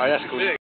ahora escucha.